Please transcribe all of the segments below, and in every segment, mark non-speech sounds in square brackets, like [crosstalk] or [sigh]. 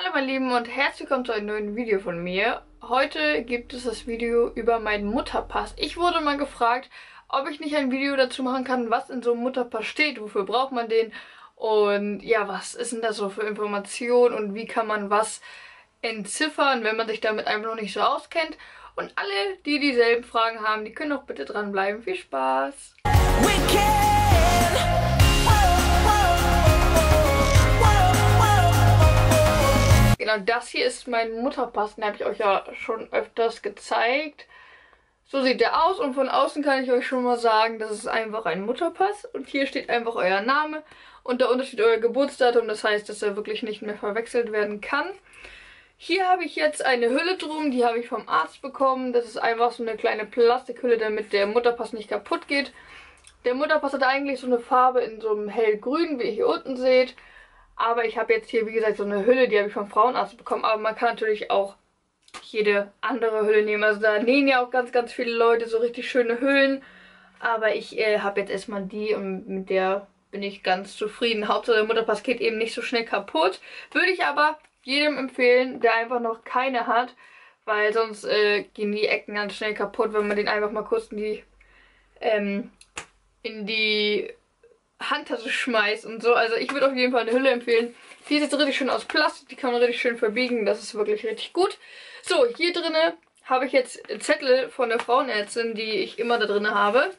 Hallo meine Lieben und herzlich willkommen zu einem neuen Video von mir. Heute gibt es das Video über meinen Mutterpass. Ich wurde mal gefragt, ob ich nicht ein Video dazu machen kann, was in so einem Mutterpass steht, wofür braucht man den und ja, was ist denn das so für Informationen und wie kann man was entziffern, wenn man sich damit einfach noch nicht so auskennt. Und alle, die dieselben Fragen haben, die können auch bitte dranbleiben. Viel Spaß! Genau, das hier ist mein Mutterpass, den habe ich euch ja schon öfters gezeigt. So sieht der aus und von außen kann ich euch schon mal sagen, das ist einfach ein Mutterpass. Und hier steht einfach euer Name und darunter steht euer Geburtsdatum. Das heißt, dass er wirklich nicht mehr verwechselt werden kann. Hier habe ich jetzt eine Hülle drum, die habe ich vom Arzt bekommen. Das ist einfach so eine kleine Plastikhülle, damit der Mutterpass nicht kaputt geht. Der Mutterpass hat eigentlich so eine Farbe in so einem hellgrün, wie ihr hier unten seht. Aber ich habe jetzt hier, wie gesagt, so eine Hülle, die habe ich vom Frauenarzt bekommen. Aber man kann natürlich auch jede andere Hülle nehmen. Also da nähen ja auch ganz, ganz viele Leute so richtig schöne Hüllen. Aber ich äh, habe jetzt erstmal die und mit der bin ich ganz zufrieden. Hauptsache der Mutterpass geht eben nicht so schnell kaputt. Würde ich aber jedem empfehlen, der einfach noch keine hat, weil sonst äh, gehen die Ecken ganz schnell kaputt, wenn man den einfach mal kurz in die, ähm, in die Handtasche schmeißt und so. Also ich würde auf jeden Fall eine Hülle empfehlen. Die ist jetzt richtig schön aus Plastik, die kann man richtig schön verbiegen, das ist wirklich richtig gut. So, hier drinne habe ich jetzt Zettel von der Frauenärztin, die ich immer da drin habe.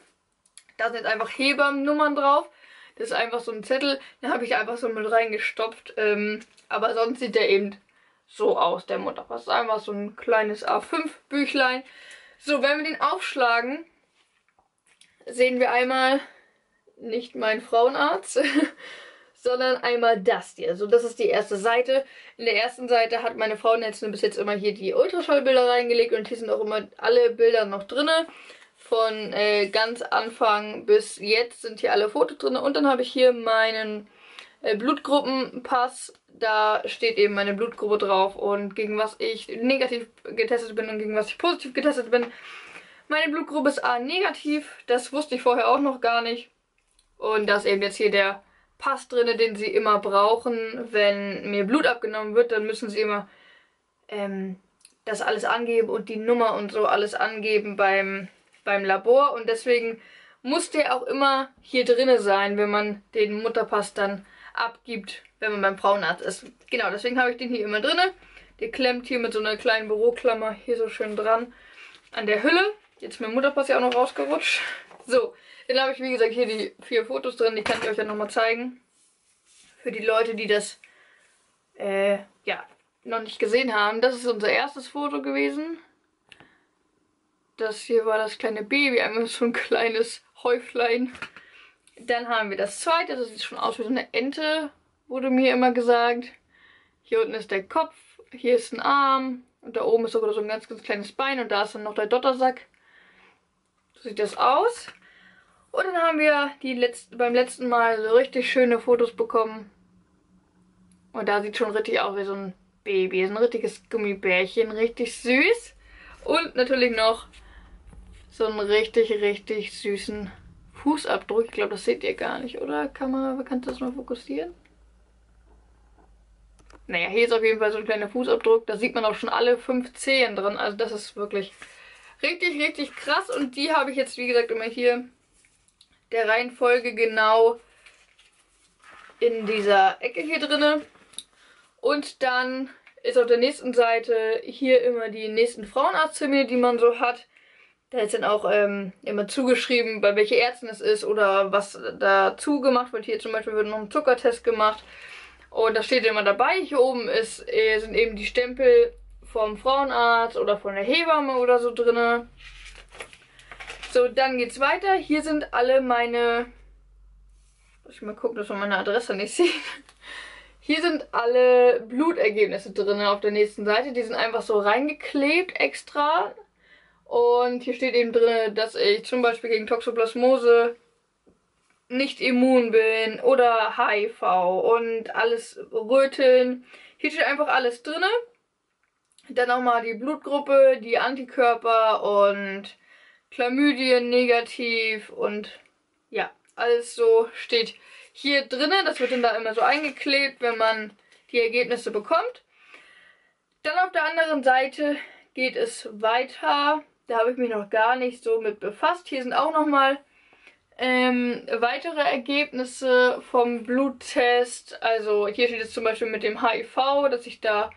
Da sind jetzt einfach Hebammennummern drauf. Das ist einfach so ein Zettel, den habe ich einfach so mit reingestopft. Ähm, aber sonst sieht der eben so aus, der Mutterpass. ist einfach so ein kleines A5-Büchlein. So, wenn wir den aufschlagen, sehen wir einmal nicht meinen Frauenarzt, [laughs] sondern einmal das hier. So, das ist die erste Seite. In der ersten Seite hat meine Frauenärztin bis jetzt immer hier die Ultraschallbilder reingelegt und hier sind auch immer alle Bilder noch drinne. Von äh, ganz Anfang bis jetzt sind hier alle Fotos drin. Und dann habe ich hier meinen äh, Blutgruppenpass. Da steht eben meine Blutgruppe drauf und gegen was ich negativ getestet bin und gegen was ich positiv getestet bin. Meine Blutgruppe ist A negativ. Das wusste ich vorher auch noch gar nicht. Und da ist eben jetzt hier der Pass drin, den sie immer brauchen. Wenn mir Blut abgenommen wird, dann müssen sie immer ähm, das alles angeben und die Nummer und so alles angeben beim, beim Labor. Und deswegen muss der auch immer hier drinne sein, wenn man den Mutterpass dann abgibt, wenn man beim Frauenarzt ist. Genau, deswegen habe ich den hier immer drinne. Der klemmt hier mit so einer kleinen Büroklammer hier so schön dran an der Hülle. Jetzt ist mein Mutterpass ja auch noch rausgerutscht. So, dann habe ich wie gesagt hier die vier Fotos drin. Die kann ich euch ja nochmal zeigen. Für die Leute, die das äh, ja, noch nicht gesehen haben. Das ist unser erstes Foto gewesen. Das hier war das kleine Baby, einmal so ein kleines Häuflein. Dann haben wir das zweite, das sieht schon aus wie so eine Ente, wurde mir immer gesagt. Hier unten ist der Kopf, hier ist ein Arm und da oben ist sogar so ein ganz, ganz kleines Bein und da ist dann noch der Dottersack. So sieht das aus. Und dann haben wir die letzten, beim letzten Mal so richtig schöne Fotos bekommen. Und da sieht schon richtig aus wie so ein Baby. So ein richtiges Gummibärchen, richtig süß. Und natürlich noch so einen richtig, richtig süßen Fußabdruck. Ich glaube, das seht ihr gar nicht, oder? Kamera, kannst du das mal fokussieren? Naja, hier ist auf jeden Fall so ein kleiner Fußabdruck. Da sieht man auch schon alle fünf Zehen drin. Also das ist wirklich richtig, richtig krass. Und die habe ich jetzt, wie gesagt, immer hier der Reihenfolge genau in dieser Ecke hier drinne. Und dann ist auf der nächsten Seite hier immer die nächsten Frauenarzttermine, die man so hat. Da ist dann auch ähm, immer zugeschrieben, bei welcher Ärztin es ist oder was dazu gemacht wird. Hier zum Beispiel wird noch ein Zuckertest gemacht. Und da steht immer dabei. Hier oben ist, äh, sind eben die Stempel vom Frauenarzt oder von der Hebamme oder so drinne. So, dann geht's weiter. Hier sind alle meine... Muss ich mal gucken, dass man meine Adresse nicht sieht. Hier sind alle Blutergebnisse drin auf der nächsten Seite. Die sind einfach so reingeklebt extra. Und hier steht eben drin, dass ich zum Beispiel gegen Toxoplasmose nicht immun bin oder HIV und alles Röteln. Hier steht einfach alles drin. Dann nochmal die Blutgruppe, die Antikörper und Chlamydien negativ und ja, alles so steht hier drin. Das wird dann da immer so eingeklebt, wenn man die Ergebnisse bekommt. Dann auf der anderen Seite geht es weiter. Da habe ich mich noch gar nicht so mit befasst. Hier sind auch nochmal ähm, weitere Ergebnisse vom Bluttest. Also hier steht es zum Beispiel mit dem HIV, dass ich da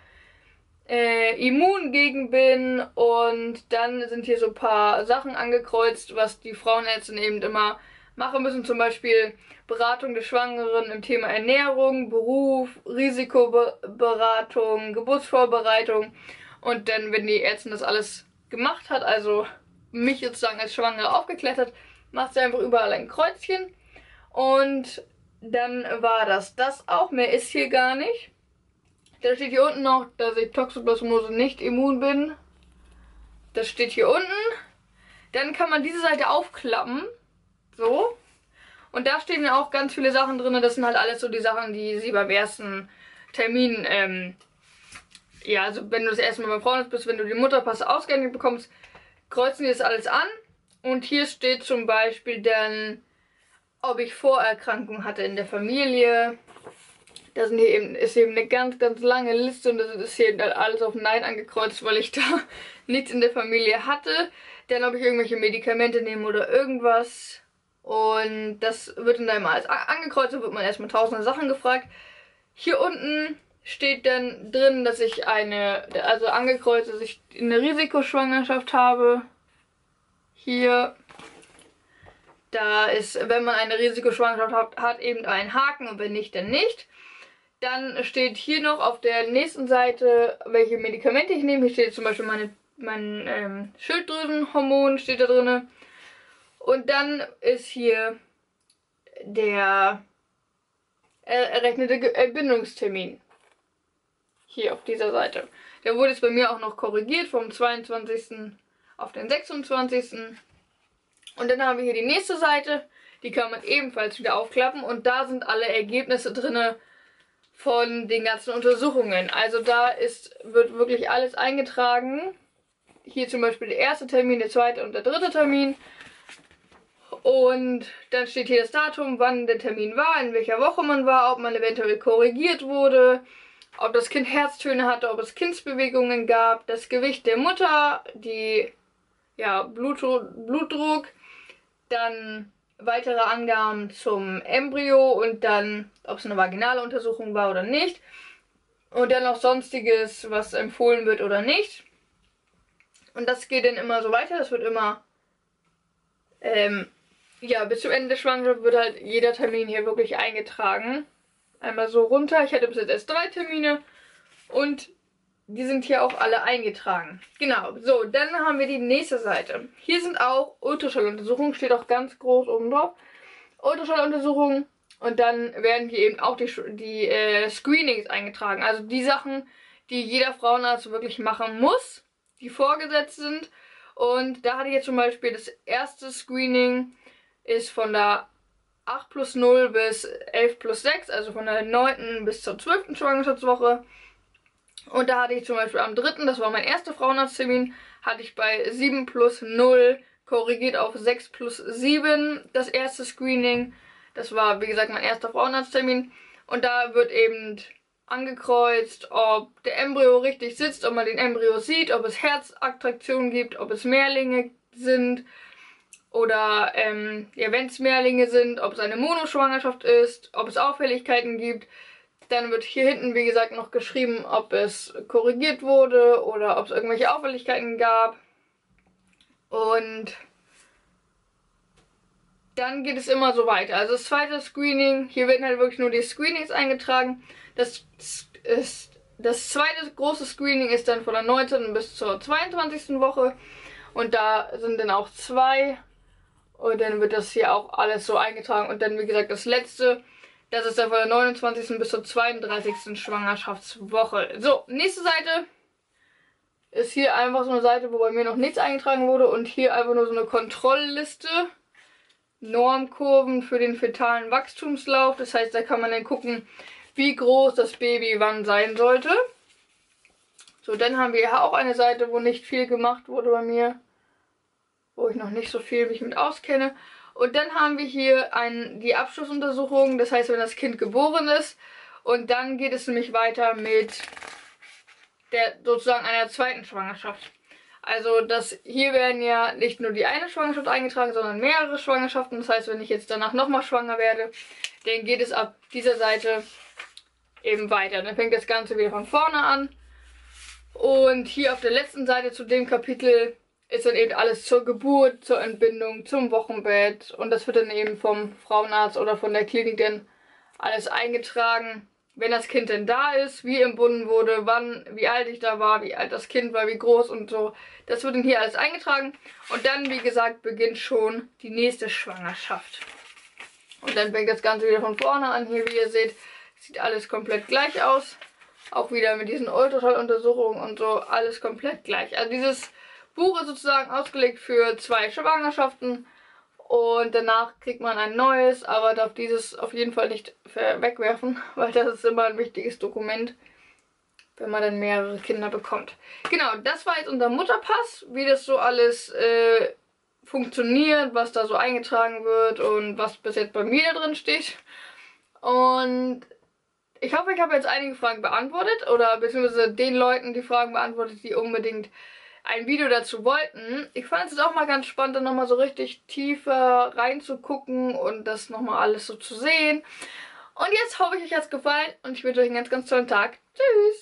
äh, immun gegen bin. Und dann sind hier so ein paar Sachen angekreuzt, was die Frauenärzte eben immer machen müssen. Zum Beispiel Beratung der Schwangeren im Thema Ernährung, Beruf, Risikoberatung, Geburtsvorbereitung. Und dann, wenn die Ärztin das alles gemacht hat, also mich sozusagen als Schwangere aufgeklärt hat, macht sie einfach überall ein Kreuzchen. Und dann war das das auch. Mehr ist hier gar nicht. Da steht hier unten noch, dass ich Toxoplasmose nicht immun bin. Das steht hier unten. Dann kann man diese Seite aufklappen. So. Und da stehen auch ganz viele Sachen drin. Das sind halt alles so die Sachen, die sie beim ersten Termin, ähm, ja, also wenn du das erste Mal beim Frauenarzt bist, wenn du die Mutterpass ausgehändigt bekommst, kreuzen die das alles an. Und hier steht zum Beispiel dann, ob ich Vorerkrankungen hatte in der Familie. Da sind hier eben, ist eben eine ganz, ganz lange Liste und das ist hier alles auf Nein angekreuzt, weil ich [laughs] da nichts in der Familie hatte. Dann ob ich irgendwelche Medikamente nehme oder irgendwas. Und das wird in deinem alles angekreuzt, da wird man erstmal tausende Sachen gefragt. Hier unten steht dann drin, dass ich eine, also angekreuzt, dass ich eine Risikoschwangerschaft habe. Hier, da ist, wenn man eine Risikoschwangerschaft hat, hat eben einen Haken und wenn nicht, dann nicht. Dann steht hier noch auf der nächsten Seite, welche Medikamente ich nehme. Hier steht zum Beispiel meine, mein ähm, Schilddrüsenhormon steht da drin. Und dann ist hier der errechnete Entbindungstermin. Hier auf dieser Seite. Der wurde jetzt bei mir auch noch korrigiert vom 22. auf den 26. Und dann haben wir hier die nächste Seite. Die kann man ebenfalls wieder aufklappen. Und da sind alle Ergebnisse drin von den ganzen Untersuchungen. Also da ist, wird wirklich alles eingetragen. Hier zum Beispiel der erste Termin, der zweite und der dritte Termin. Und dann steht hier das Datum, wann der Termin war, in welcher Woche man war, ob man eventuell korrigiert wurde, ob das Kind Herztöne hatte, ob es Kindsbewegungen gab, das Gewicht der Mutter, die ja, Blutdruck, Blutdruck dann weitere Angaben zum Embryo und dann, ob es eine vaginale Untersuchung war oder nicht. Und dann noch sonstiges, was empfohlen wird oder nicht. Und das geht dann immer so weiter. Das wird immer ähm, ja, bis zum Ende der Schwangerschaft wird halt jeder Termin hier wirklich eingetragen. Einmal so runter. Ich hatte bis jetzt erst drei Termine und die sind hier auch alle eingetragen. Genau, so, dann haben wir die nächste Seite. Hier sind auch Ultraschalluntersuchungen, steht auch ganz groß oben drauf. Ultraschalluntersuchungen und dann werden hier eben auch die, die äh, Screenings eingetragen. Also die Sachen, die jeder Frauenarzt wirklich machen muss, die vorgesetzt sind. Und da hatte ich jetzt zum Beispiel das erste Screening ist von der 8 plus 0 bis 11 plus 6, also von der 9. bis zur 12. Schwangerschaftswoche. Und da hatte ich zum Beispiel am 3., das war mein erster Frauenarzttermin, hatte ich bei 7 plus 0 korrigiert auf 6 plus 7 das erste Screening. Das war, wie gesagt, mein erster Frauenarzttermin. Und da wird eben angekreuzt, ob der Embryo richtig sitzt, ob man den Embryo sieht, ob es Herzattraktion gibt, ob es Mehrlinge sind, oder ähm, ja, wenn es Mehrlinge sind, ob es eine Monoschwangerschaft ist, ob es Auffälligkeiten gibt. Dann wird hier hinten, wie gesagt, noch geschrieben, ob es korrigiert wurde oder ob es irgendwelche Auffälligkeiten gab. Und dann geht es immer so weiter. Also das zweite Screening, hier werden halt wirklich nur die Screenings eingetragen. Das ist das zweite große Screening ist dann von der 19. bis zur 22. Woche. Und da sind dann auch zwei und dann wird das hier auch alles so eingetragen. Und dann, wie gesagt, das letzte, das ist dann von der 29. bis zur 32. Schwangerschaftswoche. So, nächste Seite ist hier einfach so eine Seite, wo bei mir noch nichts eingetragen wurde. Und hier einfach nur so eine Kontrollliste. Normkurven für den fetalen Wachstumslauf. Das heißt, da kann man dann gucken, wie groß das Baby wann sein sollte. So, dann haben wir hier auch eine Seite, wo nicht viel gemacht wurde bei mir wo ich noch nicht so viel mich mit auskenne. Und dann haben wir hier ein, die Abschlussuntersuchung, das heißt, wenn das Kind geboren ist. Und dann geht es nämlich weiter mit der sozusagen einer zweiten Schwangerschaft. Also das hier werden ja nicht nur die eine Schwangerschaft eingetragen, sondern mehrere Schwangerschaften. Das heißt, wenn ich jetzt danach nochmal schwanger werde, dann geht es ab dieser Seite eben weiter. Dann fängt das Ganze wieder von vorne an. Und hier auf der letzten Seite zu dem Kapitel ist dann eben alles zur Geburt, zur Entbindung, zum Wochenbett. Und das wird dann eben vom Frauenarzt oder von der Klinik dann alles eingetragen wenn das Kind denn da ist, wie entbunden wurde, wann, wie alt ich da war, wie alt das Kind war, wie groß und so. Das wird dann hier alles eingetragen. Und dann, wie gesagt, beginnt schon die nächste Schwangerschaft. Und dann fängt das Ganze wieder von vorne an. Hier, wie ihr seht, sieht alles komplett gleich aus. Auch wieder mit diesen Ultraschalluntersuchungen und so, alles komplett gleich. Also dieses Buch ist sozusagen ausgelegt für zwei Schwangerschaften. Und danach kriegt man ein neues, aber darf dieses auf jeden Fall nicht wegwerfen, [laughs] weil das ist immer ein wichtiges Dokument, wenn man dann mehrere Kinder bekommt. Genau, das war jetzt unser Mutterpass, wie das so alles äh, funktioniert, was da so eingetragen wird und was bis jetzt bei mir da drin steht. Und ich hoffe, ich habe jetzt einige Fragen beantwortet oder beziehungsweise den Leuten die Fragen beantwortet, die unbedingt ein Video dazu wollten. Ich fand es auch mal ganz spannend, dann nochmal so richtig tiefer reinzugucken und das nochmal alles so zu sehen. Und jetzt hoffe ich, euch hat es gefallen und ich wünsche euch einen ganz, ganz tollen Tag. Tschüss!